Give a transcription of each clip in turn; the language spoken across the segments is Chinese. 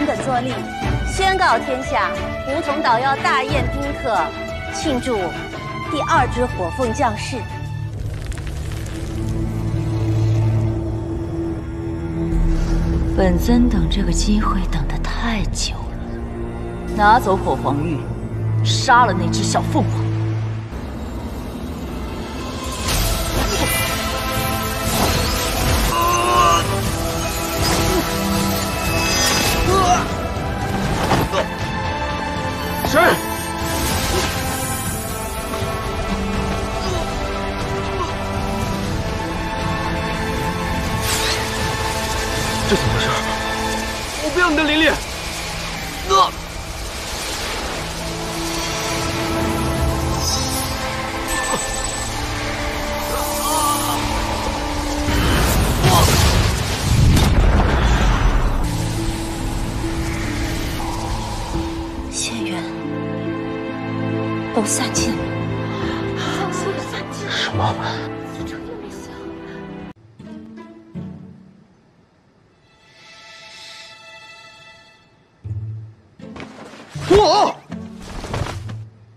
本坐立，宣告天下，胡同岛要大宴宾客，庆祝第二只火凤降世。本尊等这个机会等得太久了，拿走火黄玉，杀了那只小凤凰。谁。这怎么回事？我不要你的灵力！什么？我，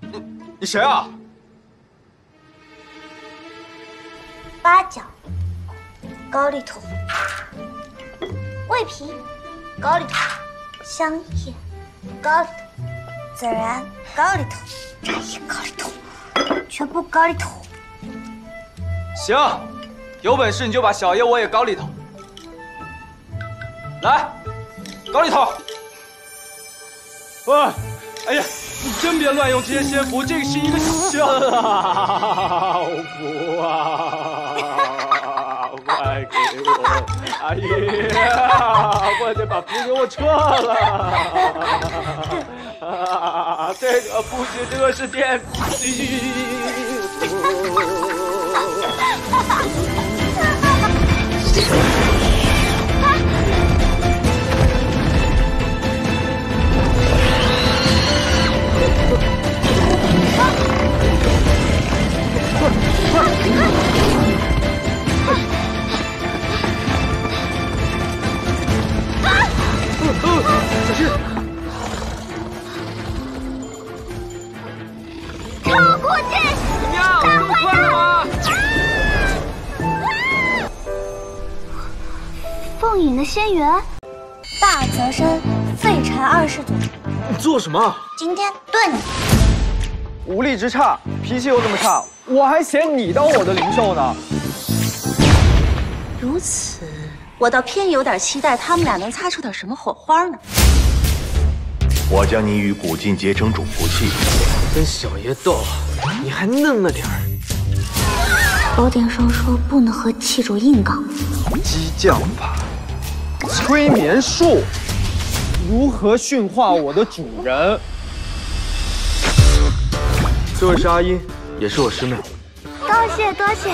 你你谁啊？八角，高丽土，桂皮，高丽土，香叶，高丽土，孜然，高丽土，茶叶，高丽土，全部高丽土。行，有本事你就把小爷我也搞里头。来，搞里头。喂，哎呀，你真别乱用这些仙符，这个是一个小 符啊！快给我！哎呀，快点把符给我撤了！啊，这个不行，这个是电击凤影的仙缘，大泽山废柴二世祖。你做什么？今天炖你。武力值差，脾气又这么差，我还嫌你当我的灵兽呢。如此，我倒偏有点期待他们俩能擦出点什么火花呢。我将你与古镜结成主仆契，跟小爷斗，你还嫩了点儿。宝典上说不能和器主硬刚。激将法，催眠术，如何驯化我的主人？这位是阿英，也是我师妹。多谢多谢。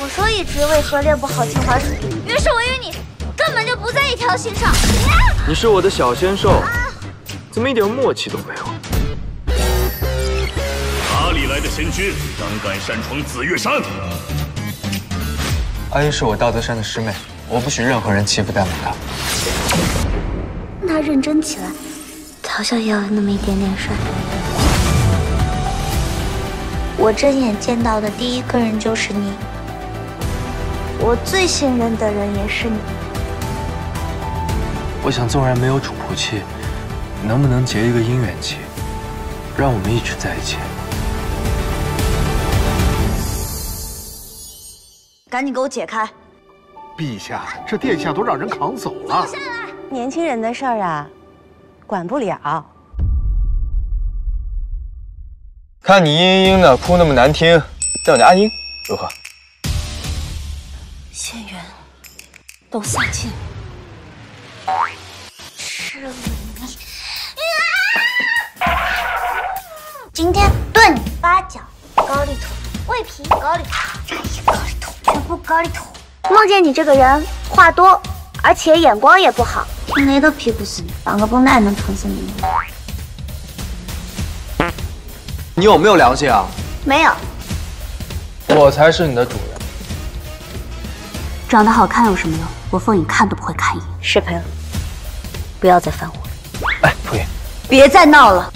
我说一直为何练不好青花瓷，于是我与你根本就不在一条心上。你是我的小仙兽。怎么一点默契都没有？哪里来的仙君，胆敢擅闯紫月山？阿英是我大泽山的师妹，我不许任何人欺负、怠慢她。那认真起来，好像也有那么一点点帅。我睁眼见到的第一个人就是你，我最信任的人也是你。我想，纵然没有主仆气。能不能结一个姻缘契，让我们一直在一起？赶紧给我解开！陛下，这殿下都让人扛走了。下来！年轻人的事儿啊，管不了。看你嘤嘤的哭那么难听，叫你阿英如何？仙缘都散尽，吃了。今天炖你八角、高丽土、桂皮、高丽土、茶叶、高丽土，全部高丽土。梦见你这个人话多，而且眼光也不好，听雷都劈不死你，绑个绷带能疼死你吗？你有没有良心啊？没有。我才是你的主人。长得好看有什么用？我凤影看都不会看一眼。失陪了，不要再烦我。别再闹了。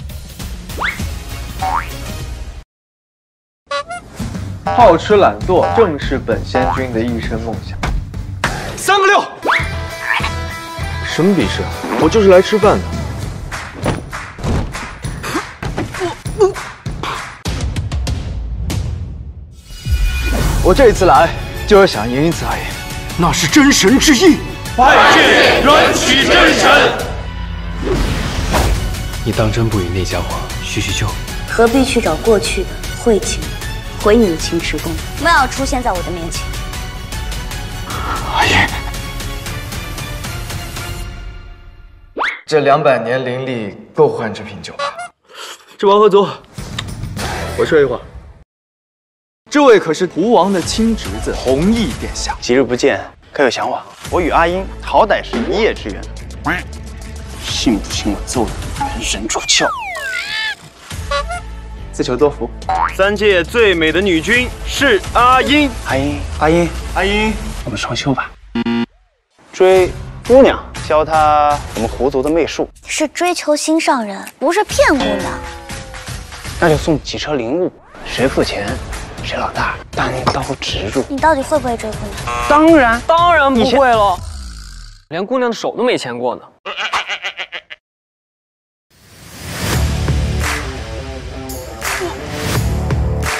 好吃懒做正是本仙君的一生梦想。三个六，什么比试？我就是来吃饭的。我这次来就是想赢一次而已。那是真神之意。拜见元曲真神。你当真不与那家伙叙叙旧？何必去找过去的晦气，毁你的青池宫？不要出现在我的面前。阿姨，这两百年灵力够换这瓶酒了？这王合族，我睡一会儿。这位可是胡王的亲侄子弘毅殿下。几日不见，可有想我？我与阿英好歹是一夜之缘，信不信我揍你人出鞘？自求多福。三界最美的女君是阿英。阿英，阿英，阿英，我们双修吧。追姑娘，教她我们狐族的媚术，是追求心上人，不是骗姑娘。那就送几车灵物，谁付钱谁老大，单刀直入。你到底会不会追姑娘？当然，当然不会了，连姑娘的手都没牵过呢。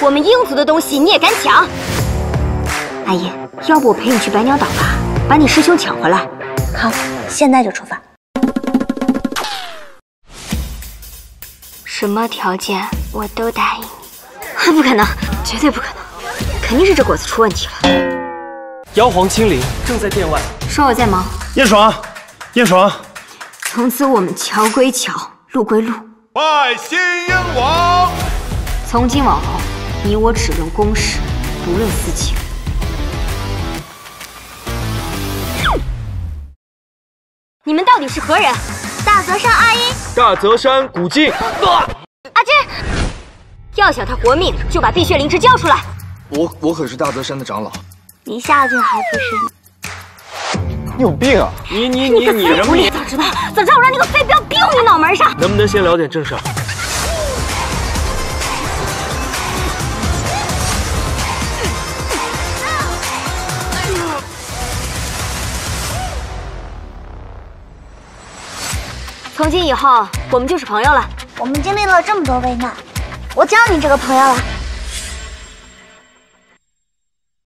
我们鹰族的东西你也敢抢？阿姨，要不我陪你去白鸟岛吧，把你师兄抢回来。好，现在就出发。什么条件我都答应你。不可能，绝对不可能，肯定是这果子出问题了。妖皇亲临，正在殿外。说我在忙。燕爽，燕爽，从此我们桥归桥，路归路。拜新燕王。从今往后，你我只论公事，不论私情。你们到底是何人？大泽山阿英，大泽山古镜。阿珍，要想他活命，就把碧血灵芝交出来。我我可是大泽山的长老。你下去还不是？你有病啊！你你你你人你早知道，早知道我让那个飞镖逼我你脑门上。能不能先聊点正事儿？从今以后，我们就是朋友了。我们经历了这么多危难，我交你这个朋友了。